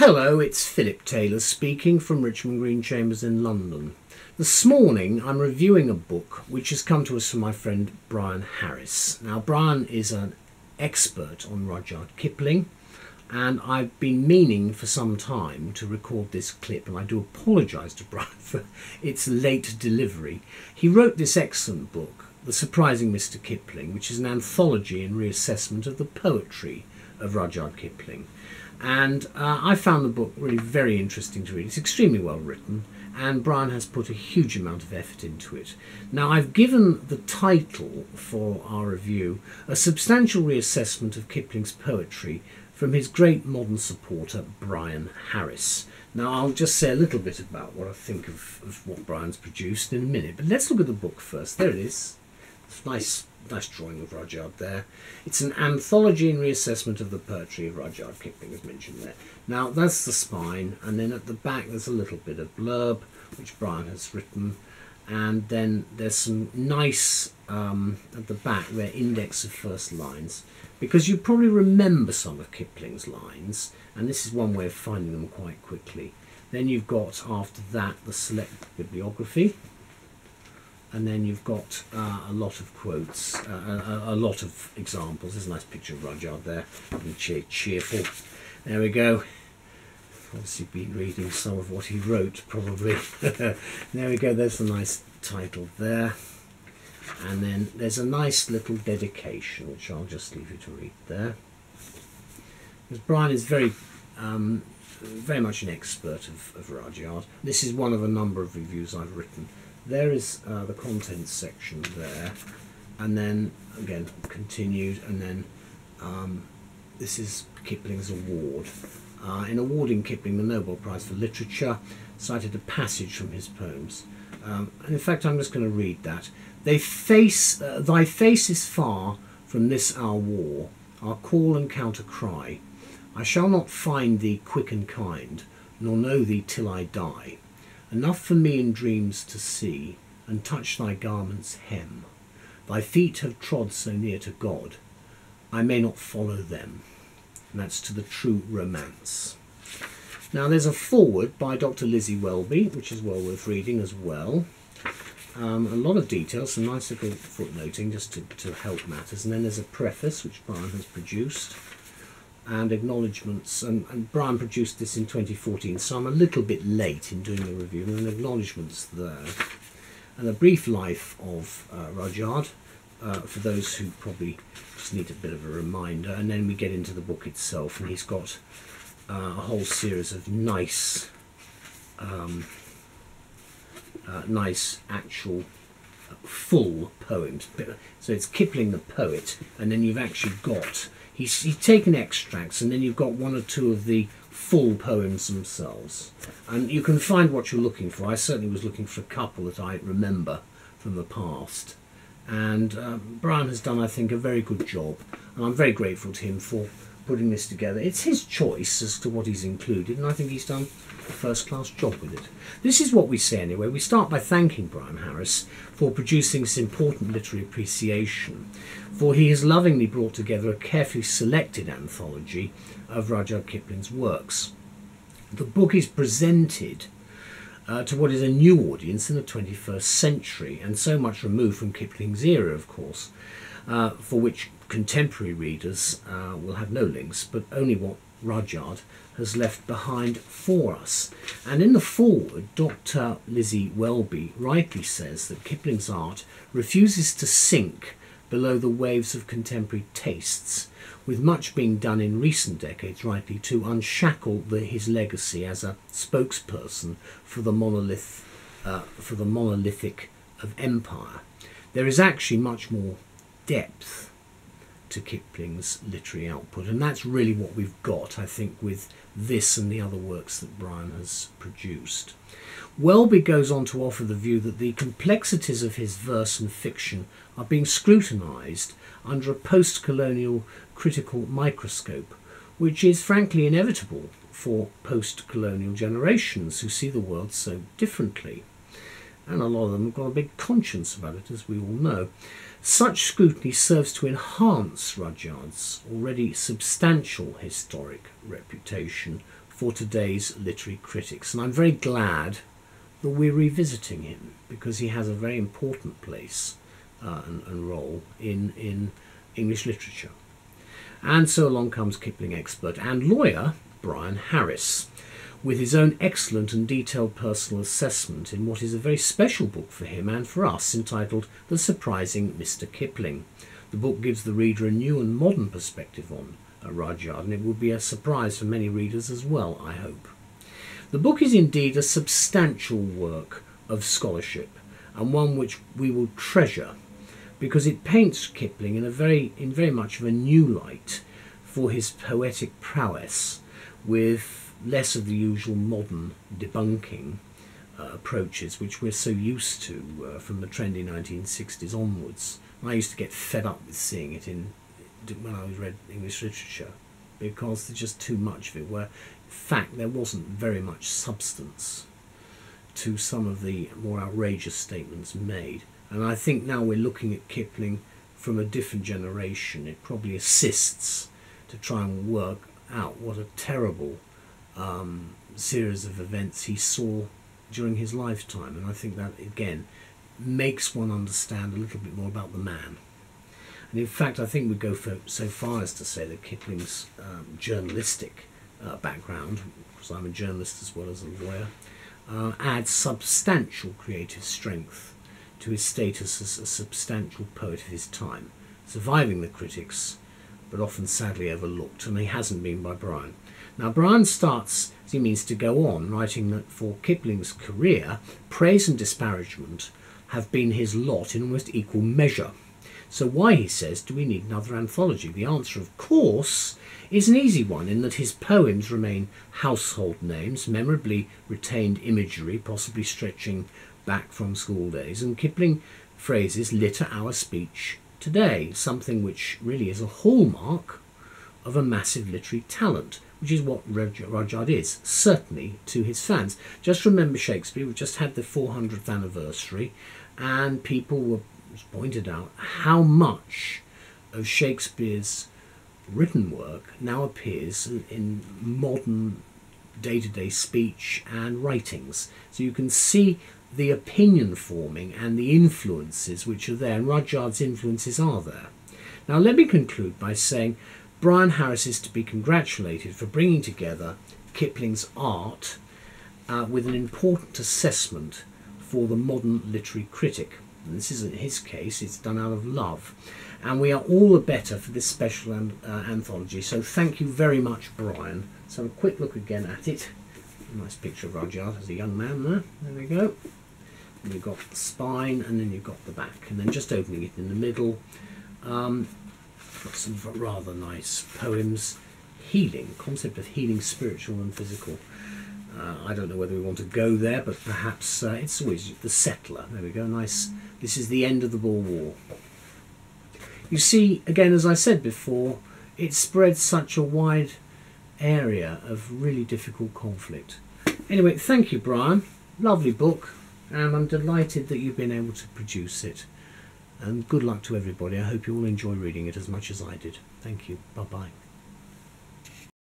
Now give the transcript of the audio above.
Hello, it's Phillip Taylor speaking from Richmond Green Chambers in London. This morning I'm reviewing a book which has come to us from my friend Brian Harris. Now, Brian is an expert on Rudyard Kipling, and I've been meaning for some time to record this clip, and I do apologise to Brian for its late delivery. He wrote this excellent book, The Surprising Mr. Kipling, which is an anthology and reassessment of the poetry of Rudyard Kipling. And uh, I found the book really very interesting to read. It's extremely well written, and Brian has put a huge amount of effort into it. Now, I've given the title for our review A Substantial Reassessment of Kipling's Poetry from his great modern supporter, Brian Harris. Now, I'll just say a little bit about what I think of, of what Brian's produced in a minute, but let's look at the book first. There it is. Nice nice drawing of Rudyard there. It's an anthology and reassessment of the poetry of Rudyard Kipling, as mentioned there. Now, that's the spine, and then at the back there's a little bit of blurb, which Brian has written, and then there's some nice, um, at the back there, index of first lines, because you probably remember some of Kipling's lines, and this is one way of finding them quite quickly. Then you've got, after that, the select bibliography, and then you've got uh, a lot of quotes, uh, a, a, lot of examples. There's a nice picture of Rudyard there, and cheer, cheerful. There we go. Obviously, been reading some of what he wrote, probably. there we go. There's the nice title there, and then there's a nice little dedication, which I'll just leave you to read there. Because Brian is very um, very much an expert of, of Rudyard. This is one of a number of reviews I've written there is uh, the contents section there and then again continued and then um, this is Kipling's award. Uh, in awarding Kipling the Nobel Prize for Literature cited a passage from his poems. Um, and in fact I'm just going to read that. They face uh, thy face is far from this our war our call and counter cry. I shall not find thee quick and kind nor know thee till I die Enough for me in dreams to see and touch thy garment's hem. Thy feet have trod so near to God, I may not follow them. And that's to the true romance. Now there's a foreword by Dr. Lizzy Welby, which is well worth reading as well. Um, a lot of details, some nice little footnoting just to, to help matters. And then there's a preface, which Brian has produced and acknowledgements. And, and, Brian produced this in 2014, so I'm a little bit late in doing the review. And acknowledgements there, and a brief life of uh, uh, for those who probably just need a bit of a reminder. And then we get into the book itself, and he's got uh, a whole series of nice, um, uh, nice actual full poems. So it's Kipling the poet, and then you've actually got he's, taken extracts, and then you've got one or two of the full poems themselves. And you can find what you're looking for. I certainly was looking for a couple that I remember from the past. And uh, Brian has done, I think, a very good job, and I'm very grateful to him for putting this together. It's his choice as to what he's included, and I think he's done a first class job with it. This is what we say anyway. We start by thanking Brian Harris for producing this important literary appreciation, for he has lovingly brought together a carefully selected anthology of Rudyard Kipling's works. The book is presented uh, to what is a new audience in the 21st century, and so much removed from Kipling's era, of course, uh, for which contemporary readers uh, will have no links, but only what Rudyard has left behind for us. And in the foreword, Dr. Lizzy Welby rightly says that Kipling's art refuses to sink below the waves of contemporary tastes, with much being done in recent decades, rightly, to unshackle the, his legacy as a spokesperson for the monolith, uh, for the monolithic of empire. There is actually much more depth to Kipling's literary output. And that's really what we've got, I think, with this and the other works that Brian has produced. Welby goes on to offer the view that the complexities of his verse and fiction are being scrutinised under a post colonial critical microscope, which is frankly inevitable for post colonial generations who see the world so differently. and a lot of them have got a big conscience about it, as we all know. Such scrutiny serves to enhance Rudyard's already substantial historic reputation for today's literary critics, and I'm very glad that we're revisiting him because he has a very important place uh, and, and role in, in English literature. And so along comes Kipling expert and lawyer Brian Harris with his own excellent and detailed personal assessment in what is a very special book for him and for us entitled The Surprising Mr. Kipling. The book gives the reader a new and modern perspective on Rudyard, and it will be a surprise for many readers as well, I hope. The book is indeed a substantial work of scholarship and one which we will treasure because it paints Kipling in a very in very much of a new light for his poetic prowess with less of the usual modern debunking uh, approaches which we're so used to uh, from the trendy 1960s onwards. I used to get fed up with seeing it in when I read English literature because there's just too much of it where in fact there wasn't very much substance to some of the more outrageous statements made and I think now we're looking at Kipling from a different generation it probably assists to try and work out what a terrible um, series of events he saw during his lifetime. And I think that, again, makes one understand a little bit more about the man. And in fact, I think we go for, so far as to say that Kipling's um, journalistic uh, background, because I'm a journalist as well as a lawyer, uh, adds substantial creative strength to his status as a substantial poet of his time, surviving the critics, but often sadly overlooked, and he hasn't been by Brian. Now, Brian starts, as he means to go on, writing that for Kipling's career, praise and disparagement have been his lot in almost equal measure. So, why, he says, do we need another anthology? The answer, of course, is an easy one in that his poems remain household names, memorably retained imagery, possibly stretching back from school days, and Kipling phrases litter our speech today, something which really is a hallmark of a massive literary talent which is what Rudyard is, certainly to his fans. Just remember Shakespeare, we just had the 400th anniversary, and people were pointed out how much of Shakespeare's written work now appears in modern day to day speech and writings. So you can see the opinion forming and the influences which are there, and Rudyard's influences are there. Now, let me conclude by saying Brian Harris is to be congratulated for bringing together Kipling's art uh, with an important assessment for the modern literary critic. And this isn't his case, it's done out of love. And we are all the better for this special an- uh, anthology. So thank you very much, Brian. Let's have a quick look again at it. Nice picture of Rudyard as a young man there. There we go. And you've got the spine and then you've got the back. And then just opening it in the middle. Um, got some rather nice poems. Healing, concept of healing spiritual and physical. Uh, I don't know whether we want to go there, but perhaps uh, it's always the settler. There we go, nice. This is the end of the Boer War. You see, again, as I said before, it spreads such a wide area of really difficult conflict. Anyway, thank you, Brian. Lovely book, and I'm delighted that you've been able to produce it. And good luck to everybody. I hope you all enjoy reading it as much as I did. Thank you. Bye bye.